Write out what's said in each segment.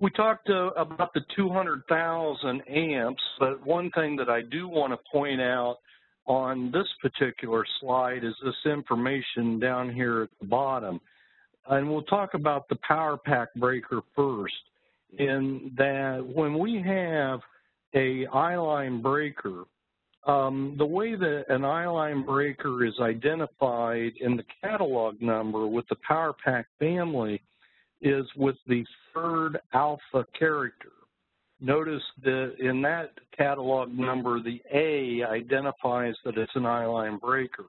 We talked uh, about the 200,000 amps, but one thing that I do want to point out on this particular slide is this information down here at the bottom. And we'll talk about the power pack breaker first, in that when we have a I-line breaker, um, the way that an I-line breaker is identified in the catalog number with the power pack family is with the third alpha character. Notice that in that catalog number, the A identifies that it's an I-line breaker.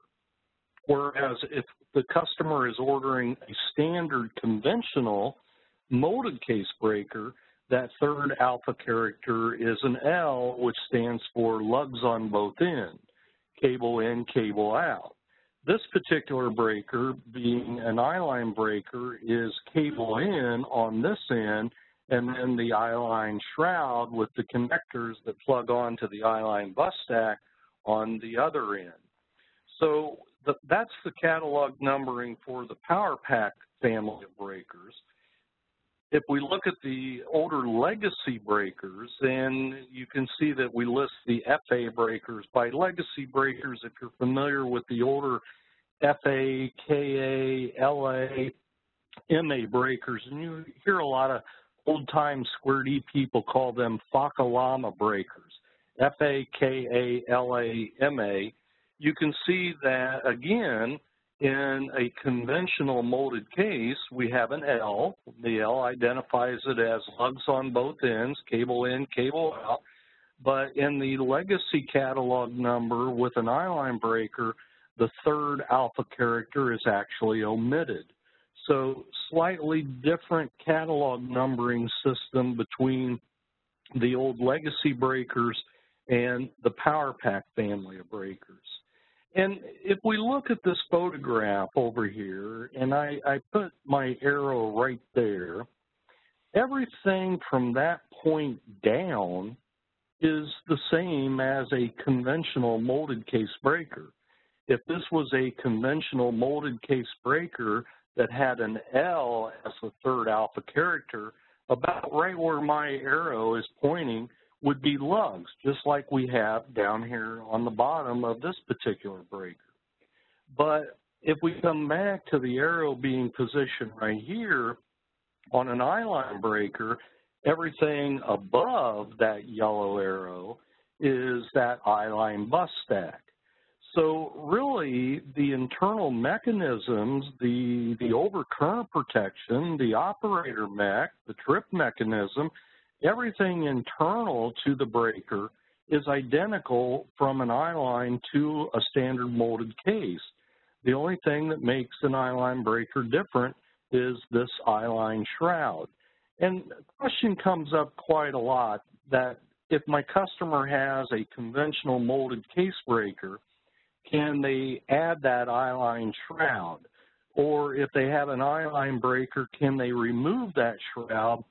Whereas if the customer is ordering a standard conventional molded case breaker, that third alpha character is an L, which stands for lugs on both ends, cable in, cable out. This particular breaker, being an I-line breaker, is cable in on this end, and then the I-line shroud with the connectors that plug onto the I-line bus stack on the other end. So the, that's the catalog numbering for the Power Pack family of breakers. If we look at the older legacy breakers, then you can see that we list the FA breakers. By legacy breakers, if you're familiar with the older FA, KA, LA, MA breakers, and you hear a lot of old-time square D people call them Fakalama breakers, F-A-K-A-L-A-M-A. You can see that, again, in a conventional molded case, we have an L. The L identifies it as lugs on both ends, cable in, cable out. But in the legacy catalog number with an I-line breaker, the third alpha character is actually omitted. So slightly different catalog numbering system between the old legacy breakers and the Power Pack family of breakers. And if we look at this photograph over here, and I, I put my arrow right there, everything from that point down is the same as a conventional molded case breaker. If this was a conventional molded case breaker that had an L as the third alpha character, about right where my arrow is pointing would be lugs, just like we have down here on the bottom of this particular breaker. But if we come back to the arrow being positioned right here on an I-line breaker, everything above that yellow arrow is that I-line bus stack. So really, the internal mechanisms, the, the overcurrent protection, the operator mech, the trip mechanism, everything internal to the breaker is identical from an I-line to a standard molded case. The only thing that makes an I-line breaker different is this I-line shroud. And the question comes up quite a lot that if my customer has a conventional molded case breaker, can they add that I-line shroud? Or if they have an I-line breaker, can they remove that shroud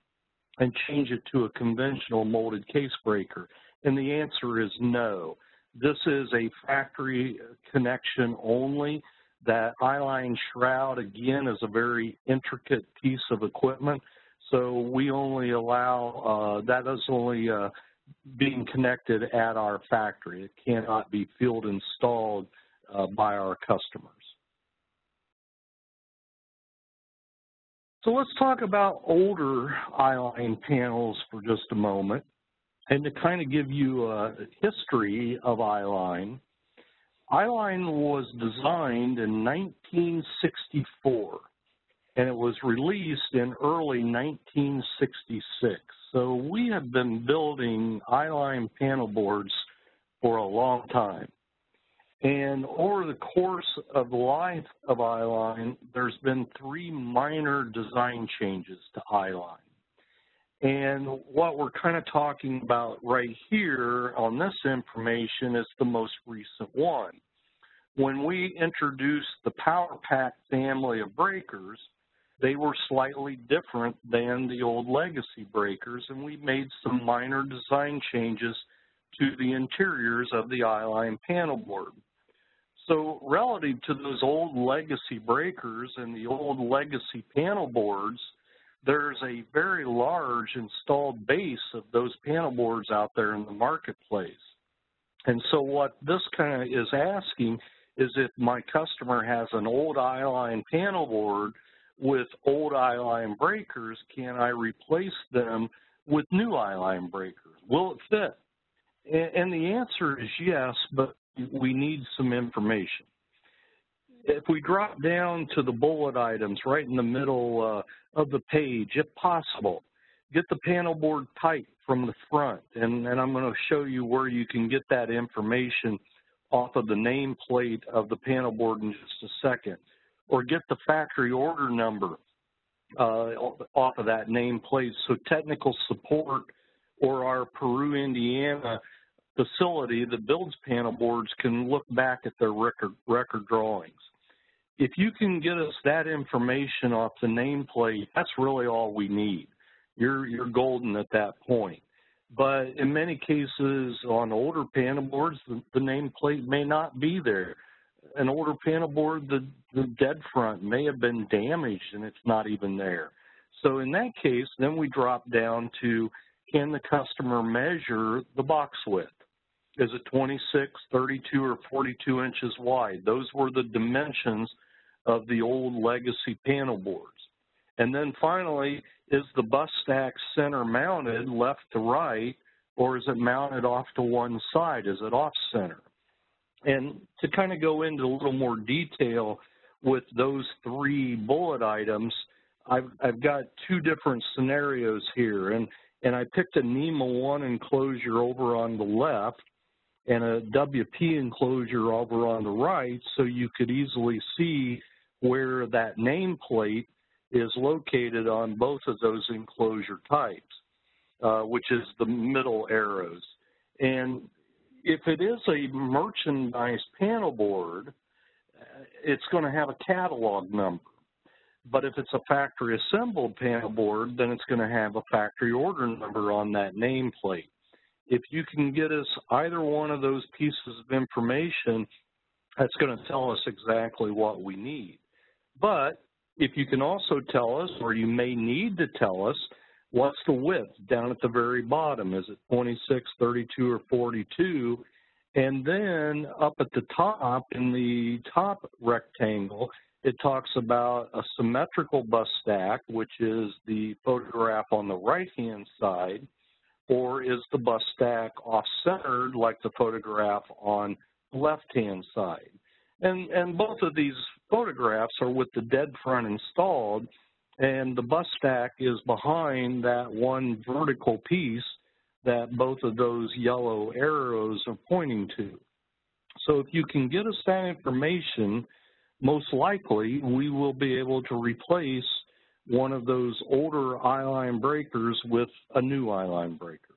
and change it to a conventional molded case breaker? And the answer is no. This is a factory connection only. That I-line shroud, again, is a very intricate piece of equipment. So we only allow, uh, that is only uh, being connected at our factory. It cannot be field installed uh, by our customers. So let's talk about older I-line panels for just a moment. And to kind of give you a history of I-line, I-line was designed in 1964 and it was released in early 1966. So we have been building I-line panel boards for a long time. And over the course of the life of I-line, there's been three minor design changes to I-line. And what we're kind of talking about right here on this information is the most recent one. When we introduced the Power Pack family of breakers, they were slightly different than the old legacy breakers, and we made some minor design changes to the interiors of the I-line panel board. So relative to those old legacy breakers and the old legacy panel boards, there's a very large installed base of those panel boards out there in the marketplace. And so what this kind of is asking is if my customer has an old I-line panel board with old I-line breakers, can I replace them with new I-line breakers? Will it fit? And the answer is yes, but we need some information. If we drop down to the bullet items right in the middle uh, of the page, if possible, get the panel board type from the front, and, and I'm going to show you where you can get that information off of the nameplate of the panel board in just a second, or get the factory order number uh, off of that nameplate so technical support or our Peru, Indiana facility that builds panel boards can look back at their record, record drawings. If you can get us that information off the nameplate, that's really all we need. You're, you're golden at that point. But in many cases on older panel boards, the, the nameplate may not be there. An older panel board, the, the dead front may have been damaged and it's not even there. So in that case, then we drop down to can the customer measure the box width? Is it 26, 32, or 42 inches wide? Those were the dimensions of the old legacy panel boards. And then finally, is the bus stack center mounted left to right, or is it mounted off to one side? Is it off center? And to kind of go into a little more detail with those three bullet items, I've, I've got two different scenarios here. And, and I picked a NEMA 1 enclosure over on the left and a WP enclosure over on the right so you could easily see where that nameplate is located on both of those enclosure types, uh, which is the middle arrows. And if it is a merchandise panel board, uh, it's going to have a catalog number. But if it's a factory assembled panel board, then it's going to have a factory order number on that nameplate. If you can get us either one of those pieces of information, that's going to tell us exactly what we need. But if you can also tell us, or you may need to tell us, what's the width down at the very bottom? Is it 26, 32, or 42? And then up at the top, in the top rectangle, it talks about a symmetrical bus stack, which is the photograph on the right-hand side, or is the bus stack off-centered like the photograph on the left-hand side? And, and both of these photographs are with the dead front installed, and the bus stack is behind that one vertical piece that both of those yellow arrows are pointing to. So if you can get us that information, most likely we will be able to replace one of those older I-line breakers with a new I-line breaker.